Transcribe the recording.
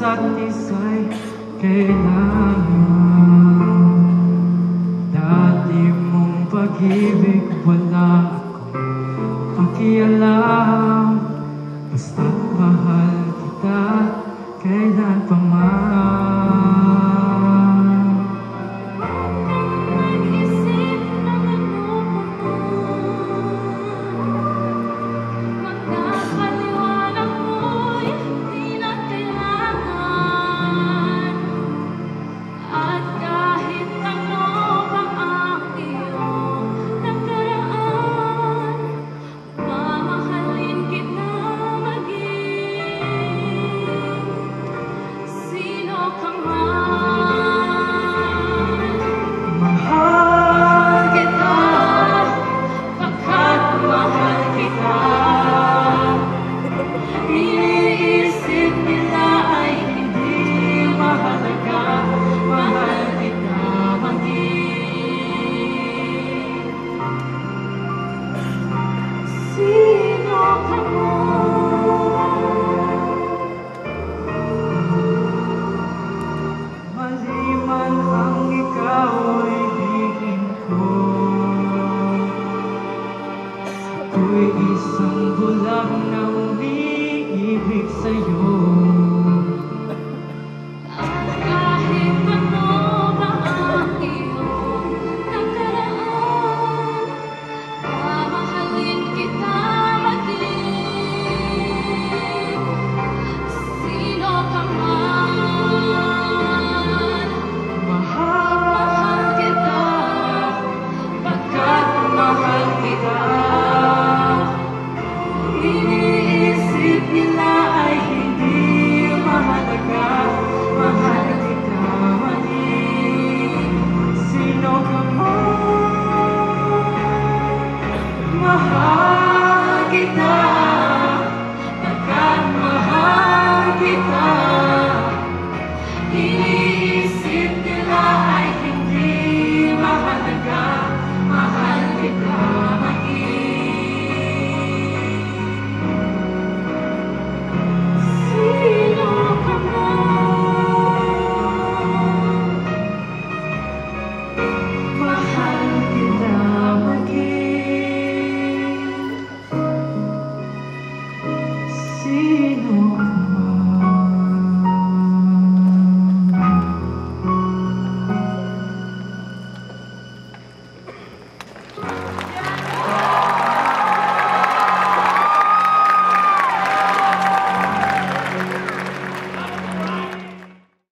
isa't isa'y kailangan. Dati mong pag-ibig wala akong pakialam. Basta't mahal kita kailan pa man. mahal kita. sino